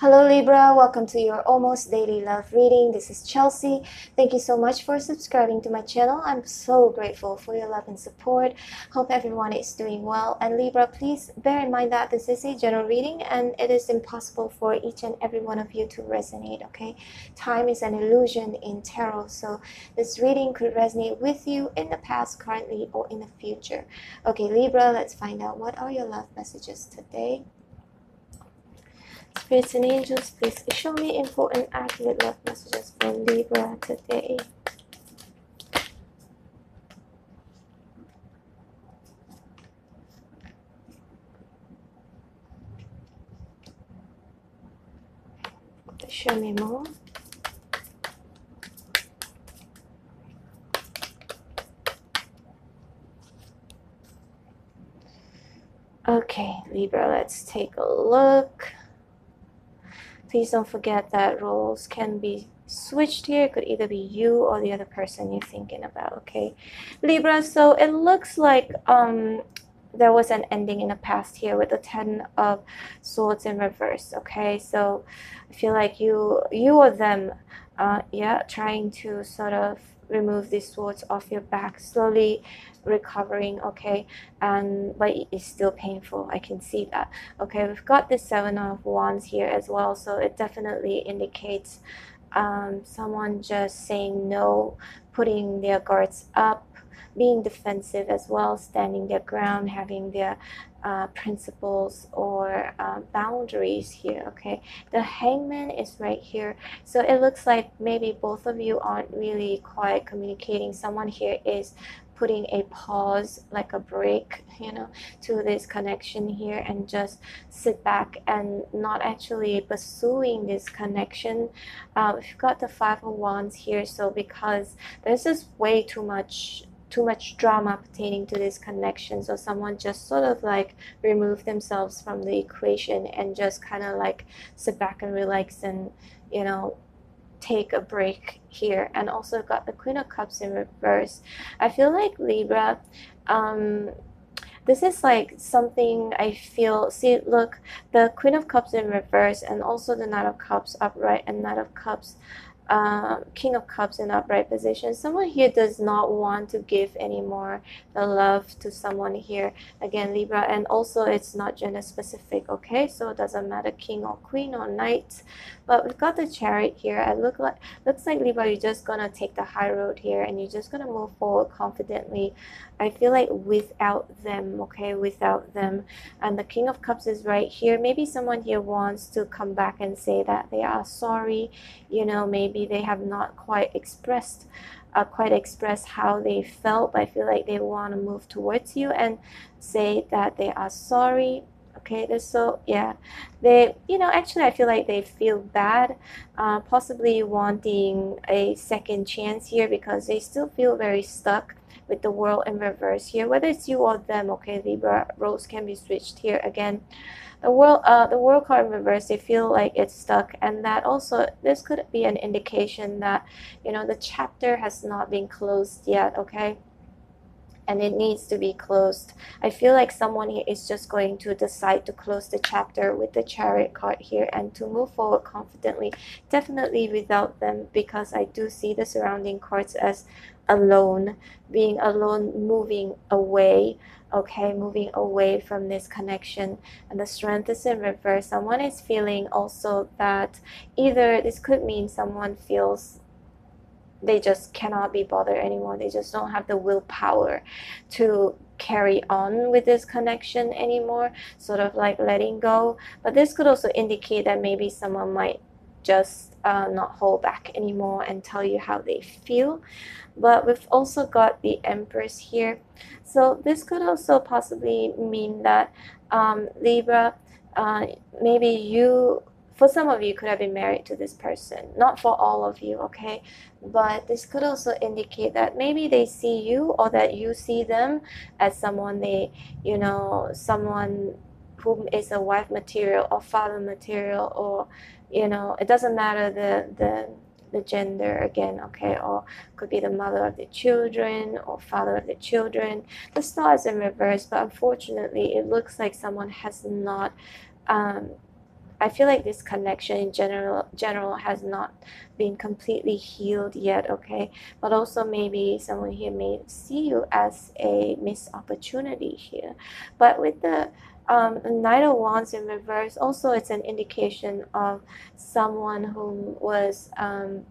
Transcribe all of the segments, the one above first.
Hello Libra, welcome to your almost daily love reading. This is Chelsea. Thank you so much for subscribing to my channel. I'm so grateful for your love and support. Hope everyone is doing well. And Libra, please bear in mind that this is a general reading and it is impossible for each and every one of you to resonate, okay? Time is an illusion in tarot, so this reading could resonate with you in the past, currently, or in the future. Okay, Libra, let's find out what are your love messages today. Spirits and angels, please show me important, accurate love messages for Libra today. Show me more. Okay, Libra, let's take a look. Please don't forget that roles can be switched here. It could either be you or the other person you're thinking about, okay? Libra, so it looks like um, there was an ending in the past here with the Ten of Swords in reverse, okay? So I feel like you, you or them, uh, yeah, trying to sort of remove these swords off your back slowly recovering okay? And but it's still painful i can see that. Okay we've got the seven of wands here as well so it definitely indicates um, someone just saying no putting their guards up being defensive as well standing their ground having their uh, principles or uh, boundaries here okay? The hangman is right here. So it looks like maybe both of you aren't really quite communicating. Someone here is putting a pause like a break you know to this connection here and just sit back and not actually pursuing this connection. Uh, we've got the five of wands here so because this is way too much too much drama pertaining to this connection so someone just sort of like remove themselves from the equation and just kind of like sit back and relax and you know take a break here. And also got the queen of cups in reverse. I feel like libra um this is like something i feel see look the queen of cups in reverse and also the knight of cups upright and knight of cups uh, King of Cups in upright position. Someone here does not want to give anymore the love to someone here. Again, Libra. And also it's not gender specific, okay? So it doesn't matter King or Queen or Knight. But we've got the Chariot here. It look like, looks like Libra, you're just going to take the high road here and you're just going to move forward confidently. I feel like without them, okay? Without them. And the King of Cups is right here. Maybe someone here wants to come back and say that they are sorry. You know, maybe they have not quite expressed uh, quite expressed how they felt but I feel like they want to move towards you and say that they are sorry okay this so yeah they you know actually I feel like they feel bad uh, possibly wanting a second chance here because they still feel very stuck with the world in reverse here. Whether it's you or them okay Libra roles can be switched here again. The world uh, the world card in reverse they feel like it's stuck. And that also this could be an indication that you know the chapter has not been closed yet okay and it needs to be closed. I feel like someone here is just going to decide to close the chapter with the chariot card here and to move forward confidently. Definitely without them because I do see the surrounding cards as alone, being alone, moving away okay moving away from this connection and the strength is in reverse someone is feeling also that either this could mean someone feels they just cannot be bothered anymore. They just don't have the willpower to carry on with this connection anymore sort of like letting go. But this could also indicate that maybe someone might just uh, not hold back anymore and tell you how they feel. But we've also got the empress here. So this could also possibly mean that um, libra uh, maybe you for some of you could have been married to this person. Not for all of you okay? But this could also indicate that maybe they see you or that you see them as someone they you know someone whom is a wife material or father material or you know it doesn't matter the the the gender again okay? Or could be the mother of the children or father of the children. The star is in reverse but unfortunately it looks like someone has not um, I feel like this connection in general general has not been completely healed yet, okay? But also maybe someone here may see you as a missed opportunity here. But with the um, Knight of Wands in reverse, also it's an indication of someone who was um,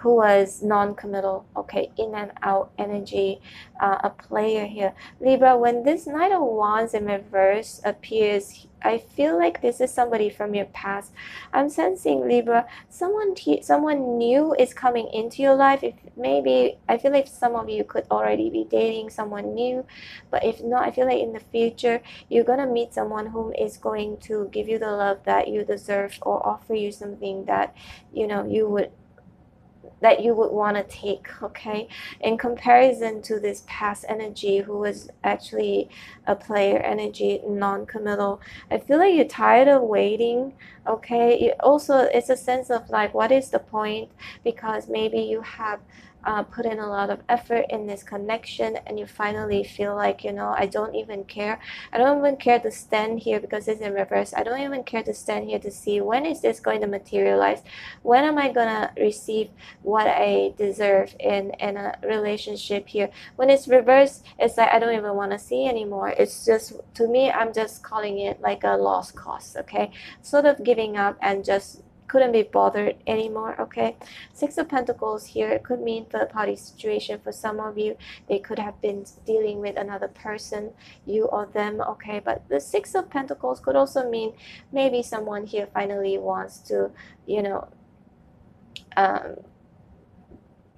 who was non-committal. Okay in and out energy uh, a player here. Libra when this knight of wands in reverse appears i feel like this is somebody from your past. I'm sensing libra someone someone new is coming into your life. If maybe i feel like some of you could already be dating someone new but if not i feel like in the future you're gonna meet someone whom is going to give you the love that you deserve or offer you something that you know you would that you would want to take, okay? In comparison to this past energy who was actually a player energy, non-committal. I feel like you're tired of waiting, okay? It also, it's a sense of like, what is the point? Because maybe you have uh, put in a lot of effort in this connection and you finally feel like you know I don't even care. I don't even care to stand here because it's in reverse. I don't even care to stand here to see when is this going to materialize? When am I gonna receive what I deserve in in a relationship here? When it's reverse it's like I don't even want to see anymore. It's just to me I'm just calling it like a lost cause okay? Sort of giving up and just couldn't be bothered anymore okay? Six of pentacles here it could mean third party situation for some of you. They could have been dealing with another person you or them okay? But the six of pentacles could also mean maybe someone here finally wants to you know um,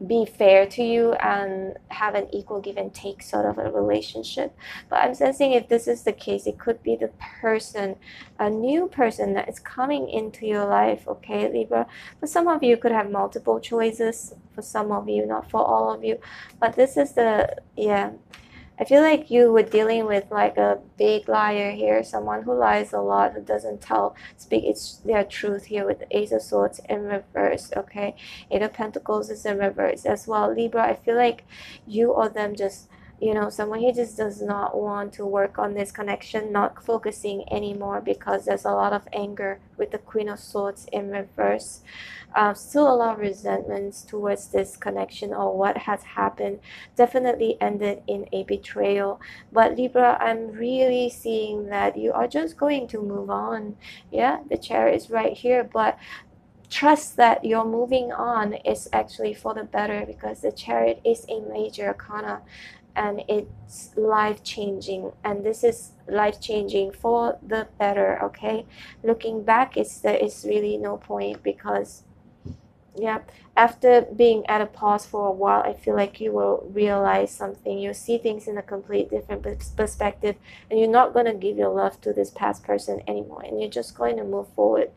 be fair to you and have an equal give and take sort of a relationship. But I'm sensing if this is the case, it could be the person, a new person that is coming into your life, okay, Libra? For some of you, could have multiple choices. For some of you, not for all of you. But this is the, yeah, I feel like you were dealing with like a big liar here, someone who lies a lot, who doesn't tell, speak it's their truth here with the Ace of Swords in reverse, okay? Eight of Pentacles is in reverse as well. Libra, I feel like you or them just you know someone who just does not want to work on this connection not focusing anymore because there's a lot of anger with the queen of swords in reverse. Uh, still a lot of resentments towards this connection or what has happened. Definitely ended in a betrayal. But libra i'm really seeing that you are just going to move on. Yeah the chair is right here but trust that you're moving on is actually for the better because the chariot is a major arcana and it's life changing and this is life changing for the better okay? Looking back it's there is really no point because yeah after being at a pause for a while i feel like you will realize something. You'll see things in a complete different perspective and you're not going to give your love to this past person anymore and you're just going to move forward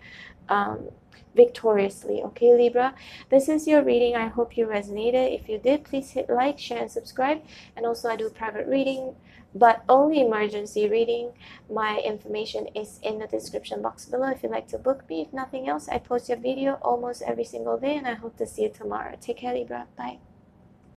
um, victoriously. Okay, Libra? This is your reading. I hope you resonated. If you did, please hit like, share, and subscribe. And also, I do private reading, but only emergency reading. My information is in the description box below if you'd like to book me. If nothing else, I post your video almost every single day, and I hope to see you tomorrow. Take care, Libra. Bye.